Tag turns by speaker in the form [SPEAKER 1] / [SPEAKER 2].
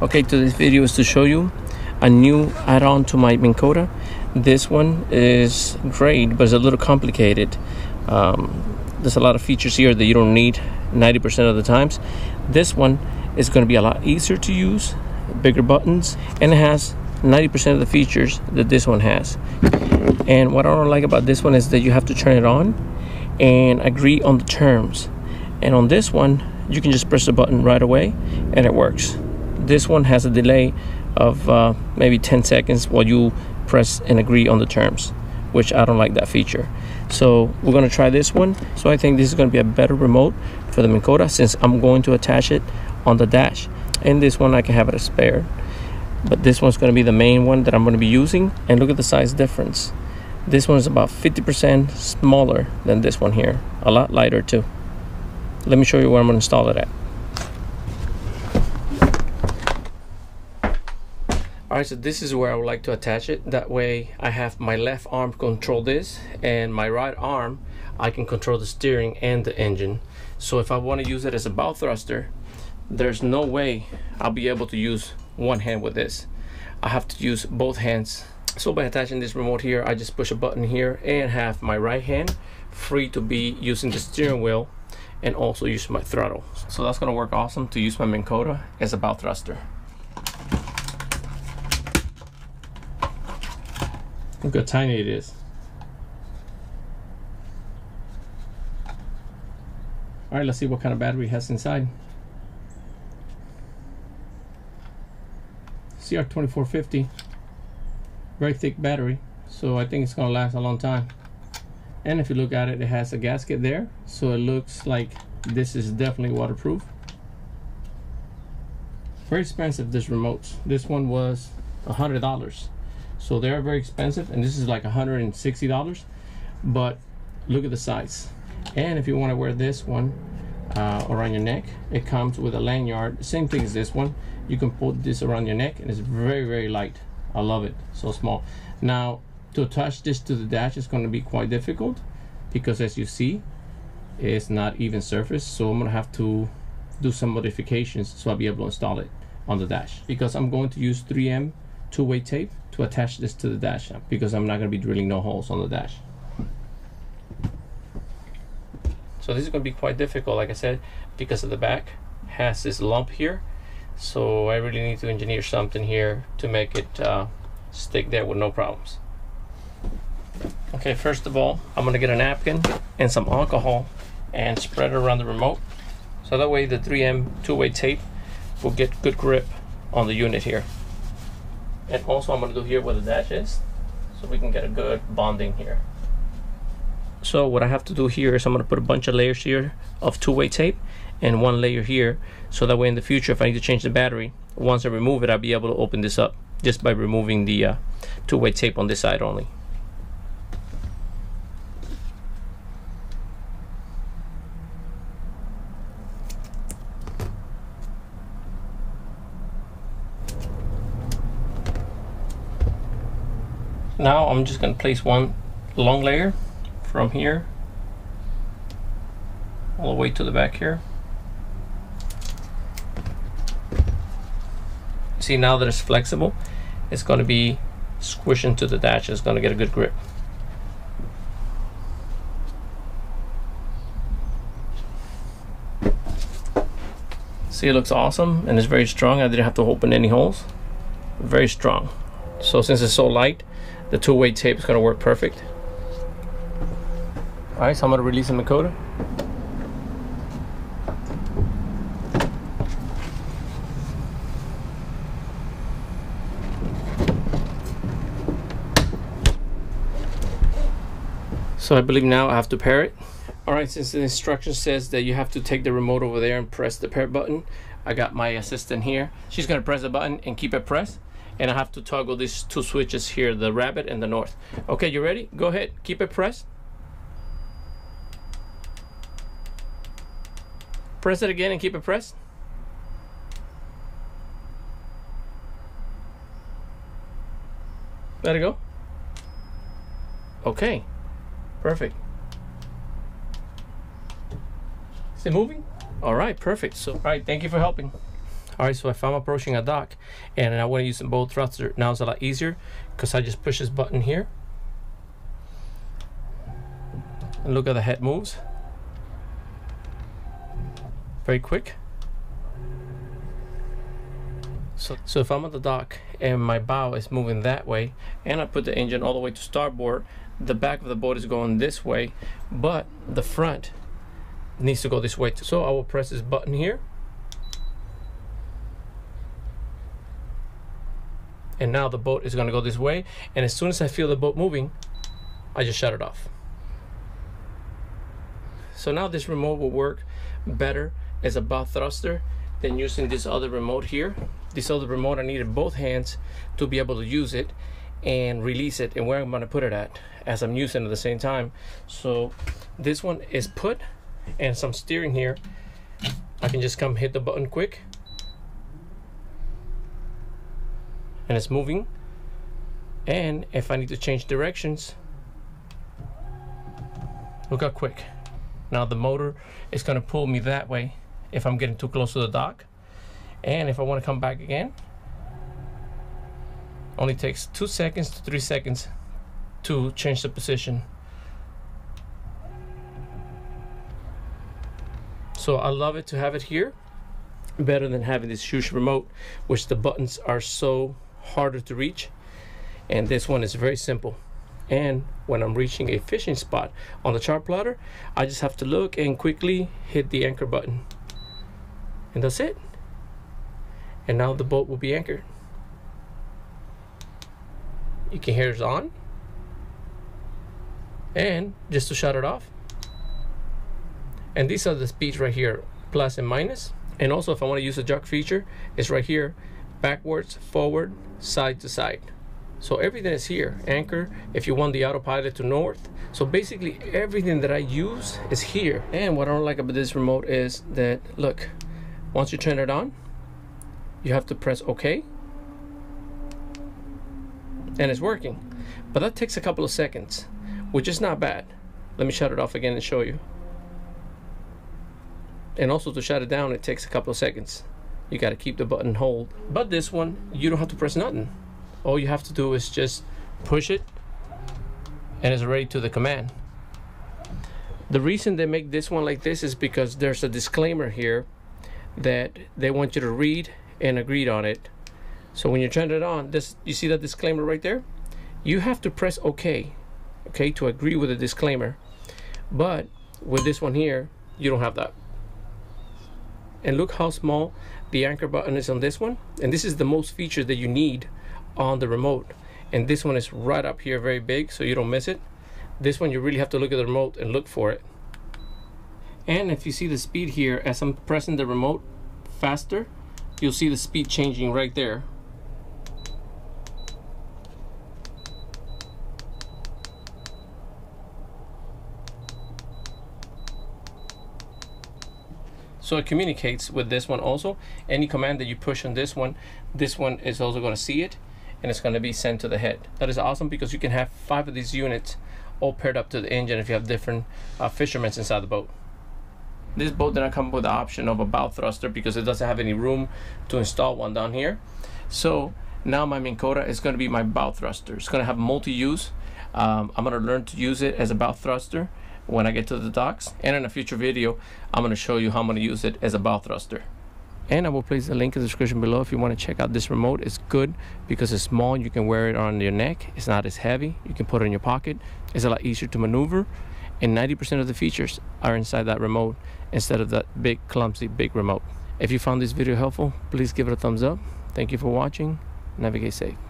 [SPEAKER 1] Okay, today's video is to show you a new add-on to my Minn Kota. This one is great, but it's a little complicated. Um, there's a lot of features here that you don't need 90% of the times. This one is going to be a lot easier to use, bigger buttons, and it has 90% of the features that this one has. And what I don't like about this one is that you have to turn it on and agree on the terms. And on this one, you can just press the button right away and it works. This one has a delay of uh, maybe 10 seconds while you press and agree on the terms, which I don't like that feature. So we're gonna try this one. So I think this is gonna be a better remote for the Minn since I'm going to attach it on the dash. And this one I can have it a spare. But this one's gonna be the main one that I'm gonna be using. And look at the size difference. This one is about 50% smaller than this one here. A lot lighter too. Let me show you where I'm gonna install it at. Alright, so this is where I would like to attach it. That way I have my left arm control this and my right arm I can control the steering and the engine. So if I want to use it as a bow thruster, there's no way I'll be able to use one hand with this. I have to use both hands. So by attaching this remote here, I just push a button here and have my right hand free to be using the steering wheel and also use my throttle. So that's gonna work awesome to use my Minn Kota as a bow thruster. Look how tiny it is. All right, let's see what kind of battery it has inside. CR2450, very thick battery, so I think it's gonna last a long time. And if you look at it, it has a gasket there, so it looks like this is definitely waterproof. Very expensive, this remote. This one was a $100 so they're very expensive and this is like $160 but look at the size. And if you want to wear this one uh, around your neck it comes with a lanyard. Same thing as this one. You can put this around your neck and it's very very light. I love it. So small. Now to attach this to the dash is going to be quite difficult because as you see it's not even surface. So I'm gonna have to do some modifications so I'll be able to install it on the dash because I'm going to use 3M two-way tape to attach this to the dash because I'm not going to be drilling no holes on the dash. So this is going to be quite difficult, like I said, because of the back has this lump here. So I really need to engineer something here to make it uh, stick there with no problems. Okay, first of all, I'm going to get a napkin and some alcohol and spread it around the remote. So that way the 3M two-way tape will get good grip on the unit here. And also I'm going to do here where the dash is so we can get a good bonding here. So what I have to do here is I'm going to put a bunch of layers here of two-way tape and one layer here so that way in the future if I need to change the battery once I remove it I'll be able to open this up just by removing the uh, two-way tape on this side only. Now I'm just going to place one long layer from here all the way to the back here. See now that it's flexible it's going to be squishing to the dash. It's going to get a good grip. See it looks awesome and it's very strong. I didn't have to open any holes. Very strong. So since it's so light the two-way tape is going to work perfect. All right, so I'm going to release the Minn So I believe now I have to pair it. All right, since the instruction says that you have to take the remote over there and press the pair button, I got my assistant here. She's gonna press the button and keep it pressed and I have to toggle these two switches here, the rabbit and the north. Okay, you ready? Go ahead, keep it pressed. Press it again and keep it pressed. Let it go. Okay, perfect. Is it moving? All right, perfect. So, all right, thank you for helping. All right, so if I'm approaching a dock and I want to use a bow thruster, now it's a lot easier because I just push this button here. And look at the head moves. Very quick. So, so if I'm at the dock and my bow is moving that way and I put the engine all the way to starboard, the back of the boat is going this way, but the front needs to go this way. Too. So I will press this button here. And now the boat is gonna go this way. And as soon as I feel the boat moving, I just shut it off. So now this remote will work better as a bow thruster than using this other remote here. This other remote, I needed both hands to be able to use it and release it and where I'm going to put it at as I'm using it at the same time. So this one is put and some steering here. I can just come hit the button quick and it's moving. And if I need to change directions, look how quick. Now the motor is going to pull me that way if I'm getting too close to the dock. And if I want to come back again, only takes two seconds to three seconds to change the position. So I love it to have it here. Better than having this huge remote, which the buttons are so harder to reach. And this one is very simple. And when I'm reaching a fishing spot on the chart plotter I just have to look and quickly hit the anchor button. And that's it. And now the boat will be anchored. You can hear it's on. And just to shut it off. And these are the speeds right here plus and minus. And also if I want to use the jog feature it's right here backwards forward side to side so everything is here. Anchor, if you want the autopilot to north. So basically everything that I use is here. And what I don't like about this remote is that, look, once you turn it on, you have to press OK. And it's working. But that takes a couple of seconds, which is not bad. Let me shut it off again and show you. And also to shut it down, it takes a couple of seconds. You got to keep the button hold. But this one, you don't have to press nothing. All you have to do is just push it and it's ready to the command. The reason they make this one like this is because there's a disclaimer here that they want you to read and agree on it. So when you turn it on this you see that disclaimer right there? You have to press ok okay to agree with the disclaimer. But with this one here you don't have that and look how small the anchor button is on this one. And this is the most feature that you need on the remote. And this one is right up here very big so you don't miss it. This one you really have to look at the remote and look for it. And if you see the speed here as I'm pressing the remote faster you'll see the speed changing right there so it communicates with this one also any command that you push on this one this one is also going to see it and it's going to be sent to the head. That is awesome because you can have five of these units all paired up to the engine if you have different uh, fishermen inside the boat. This boat did not come with the option of a bow thruster because it doesn't have any room to install one down here. So now my Minn Kota is going to be my bow thruster. It's going to have multi-use. Um, I'm going to learn to use it as a bow thruster when I get to the docks. And in a future video, I'm going to show you how I'm going to use it as a bow thruster. And I will place the link in the description below if you want to check out this remote. It's good because it's small you can wear it on your neck. It's not as heavy you can put it in your pocket. It's a lot easier to maneuver and 90% of the features are inside that remote instead of that big clumsy big remote. If you found this video helpful please give it a thumbs up. Thank you for watching. Navigate safe